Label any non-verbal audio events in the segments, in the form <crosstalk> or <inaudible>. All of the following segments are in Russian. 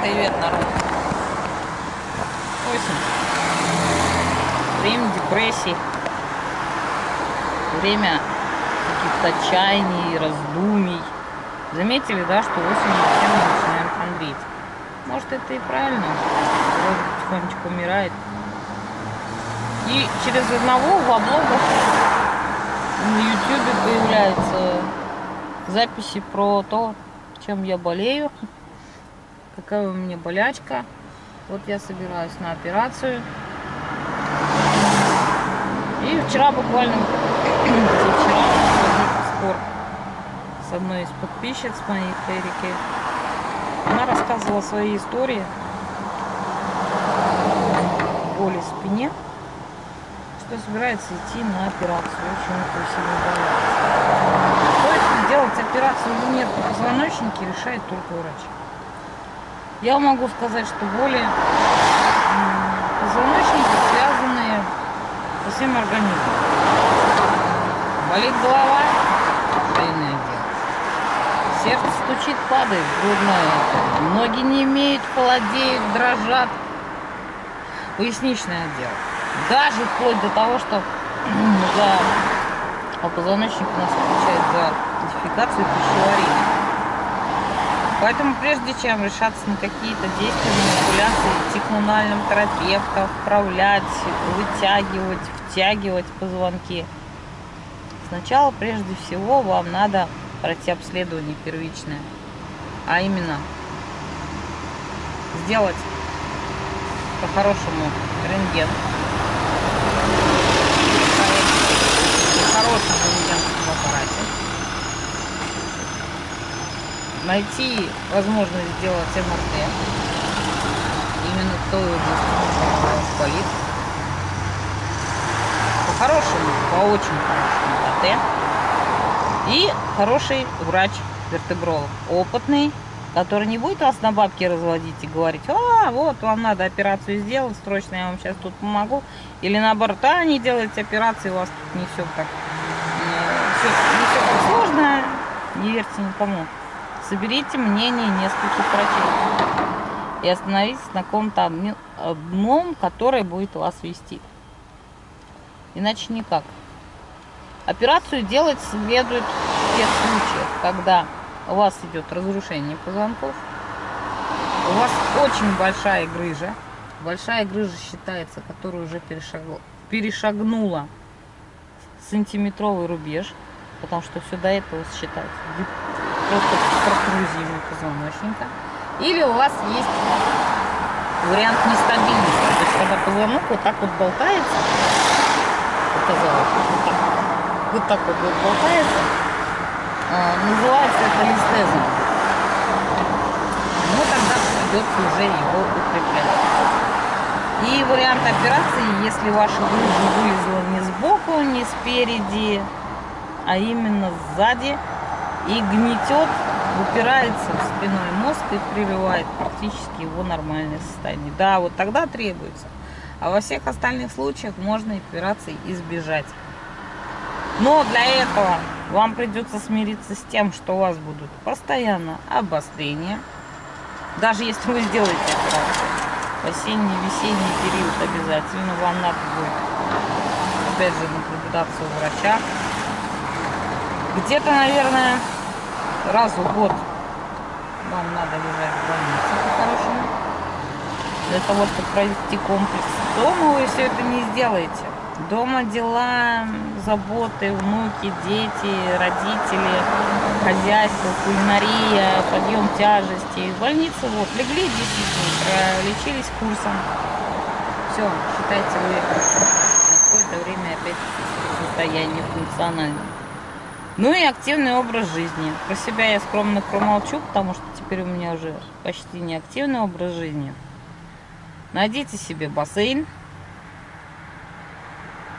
Привет, народ. Осень. Время депрессий. Время каких-то отчаяний, раздумий. Заметили, да, что осенью все мы начинаем хандрить. Может, это и правильно. Природа потихонечку умирает. И через одного в облогах на ютюбе появляются записи про то, чем я болею, какая у меня болячка. Вот я собираюсь на операцию. И вчера буквально, <coughs> вчера спор с одной из подписчиц моей Эрики. Она рассказывала свои истории боли в спине, что собирается идти на операцию, очень это сильно. Стоит делать операцию или нет по позвоночнике, решает только врач. Я могу сказать, что боли позвоночника связаны со всем организмом. Болит голова, шейное дело. Сердце стучит, падает, грудное. Ноги не имеют, холодеют, дрожат. Поясничный отдел. Даже вплоть до того, что за а позвоночник у нас отвечает за дефекацию и пищеварение. Поэтому прежде чем решаться на какие-то действия, манипуляции, идти к мануальным терапевтам, вправлять, вытягивать, втягивать позвонки, сначала прежде всего вам надо пройти обследование первичное, а именно сделать по-хорошему рентген хорошем рентгенском аппарате. Найти возможность сделать МРТ. Именно в той области. По-хорошему, по очень хорошему КТ. И хороший врач вертебролог, опытный, который не будет вас на бабки разводить и говорить, а, вот, вам надо операцию сделать, срочно я вам сейчас тут помогу. Или наоборот, а, не делайте операции, у вас тут не все так, все, не все так сложно, не верьте никому. Соберите мнение нескольких врачей и остановитесь на каком-то одном, которое будет вас вести. Иначе никак. Операцию делать следует в тех случаях, когда у вас идет разрушение позвонков, у вас очень большая грыжа, большая грыжа считается, которая уже перешагнула, перешагнула сантиметровый рубеж, потому что все до этого считается просто протрузиями позвоночника, или у вас есть вариант нестабильности, то есть когда позвонок вот так вот болтается, показалось, вот так, вот так вот болтается, а, называется это листезом. Ну, тогда придется уже его укреплять. И вариант операции, если ваша грыжа вылезла не сбоку, не спереди, а именно сзади, и гнетет, упирается в спиной мозг и прививает практически его нормальное состояние. Да, вот тогда требуется. А во всех остальных случаях можно операции избежать. Но для этого вам придется смириться с тем, что у вас будут постоянно обострения. Даже если вы сделаете операцию. Осенний-весенний период обязательно вам надо будет, опять же, наблюдаться у врача. Где-то, наверное, раз в год вам надо лежать в больнице по-хорошему. Для того, чтобы провести комплекс. Дома вы все это не сделаете. Дома дела, заботы, внуки, дети, родители, хозяйство, кулинария, подъем тяжести. В больнице вот легли 10 дней, пролечились курсом. Все, считайте вы на какое-то время опять в состоянии функциональном. Ну и активный образ жизни. Про себя я скромно промолчу, потому что теперь у меня уже почти не активный образ жизни. Найдите себе бассейн,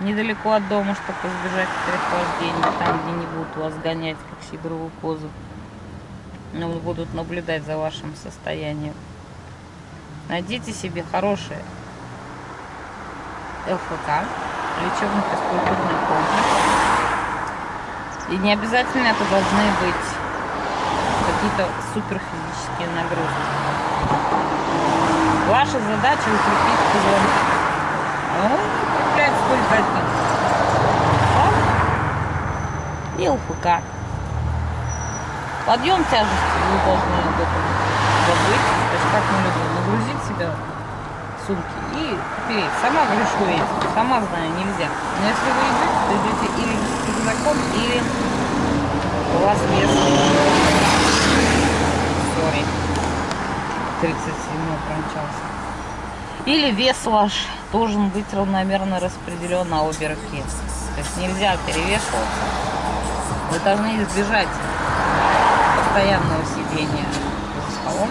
недалеко от дома, чтобы избежать переохлаждения, там, где не будут вас гонять, как сидоровую козу, но будут наблюдать за вашим состоянием. Найдите себе хорошее ЛФК, лечебно-физкультурный комплекс. И не обязательно это должны быть какие-то суперфизические нагрузки. Ваша задача укрепить позвонки. А он укрепляет сколько. И ЛФК. Подъем тяжести вы должны об этом забыть. То есть как мы любим нагрузить себя сумки и переть. Сама говорю, что есть. Сама знаю, нельзя. Но если вы идете, то идете или рюкзаком, или у вас вес. Сори. 37 промчался. Или вес ваш должен быть равномерно распределен на обе руки. То есть нельзя перевешиваться. Вы должны избежать постоянного сидения за столом.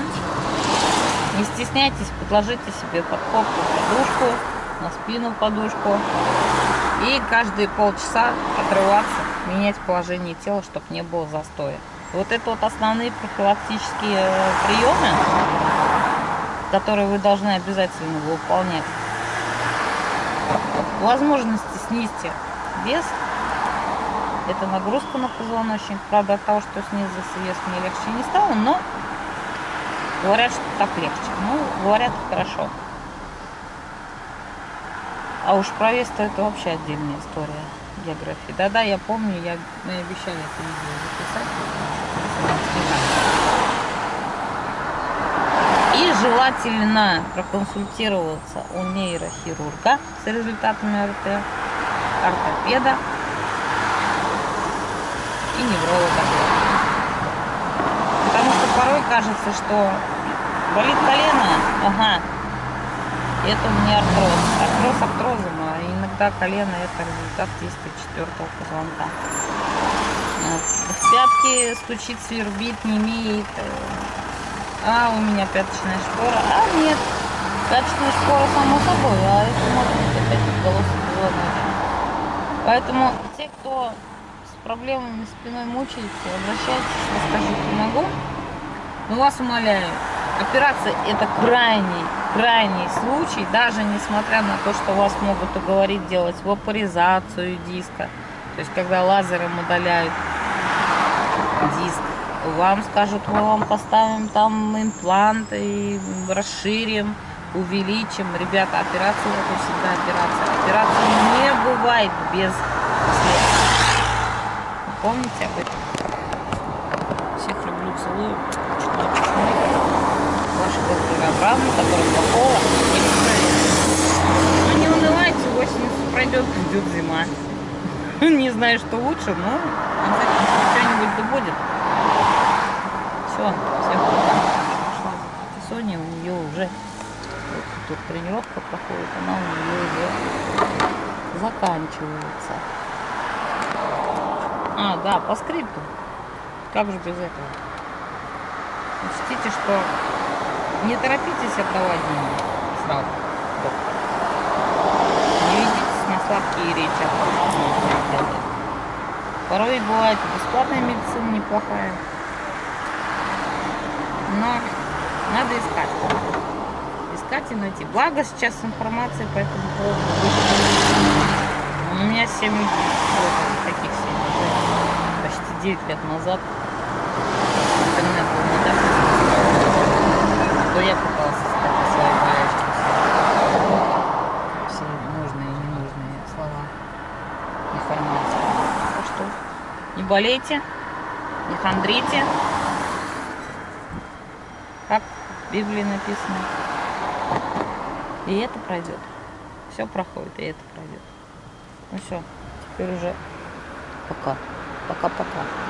Не стесняйтесь, подложите себе под подушку, на спину подушку. И каждые полчаса отрываться, менять положение тела, чтобы не было застоя. Вот это вот основные профилактические э, приемы, которые вы должны обязательно выполнять. Возможности снизьте вес. Это нагрузка на позвоночник. Правда, от того, что снизился вес, мне легче не стало, но Говорят, что так легче. Ну, говорят, хорошо. А уж про вес это вообще отдельная история географии. Да-да, я помню, я, мы обещали это видео записать. И желательно проконсультироваться у нейрохирурга с результатами РТ, ортопеда и невролога порой кажется, что болит колено, ага, это у меня артроз. Артроз артрозом, а иногда колено это результат действия четвертого позвонка. В пятки стучит, свербит, не имеет. А, у меня пяточная шпора. А, нет. Пяточная шпора само собой, а это может быть опять позвоночник. Поэтому те, кто с проблемами спиной мучается, обращайтесь, расскажите, помогу. Но вас умоляю, операция это крайний, крайний случай, даже несмотря на то, что вас могут уговорить делать вапоризацию диска, то есть когда лазером удаляют диск, вам скажут, мы вам поставим там имплант и расширим, увеличим. Ребята, операция это всегда операция. Операция не бывает без последствий. Помните об этом? Программы, которые плохого Ну не унывайте, осень пройдет, придет зима. <laughs> Не знаю, что лучше, но что-нибудь да будет. Все, пока. Пошла Соня, у нее уже вот тут тренировка проходит, она у нее уже заканчивается. А, да, по скрипту. Как же без этого? Учтите, что не торопитесь отдавать деньги сразу. Не ведитесь на сладкие речи о том, что нужно делать. Порой бывает бесплатная медицина неплохая. Но надо искать. Искать и найти. Благо сейчас информации по этому поводу. У меня 7 вот, таких 7 почти 9 лет назад интернет был что я пытался сказать своей болячке. Все нужные и ненужные слова, информация. Так что не болейте, не хандрите. Как в Библии написано. И это пройдет. Все проходит, и это пройдет. Ну все, теперь уже пока. Пока-пока. Пока. -пока. пока.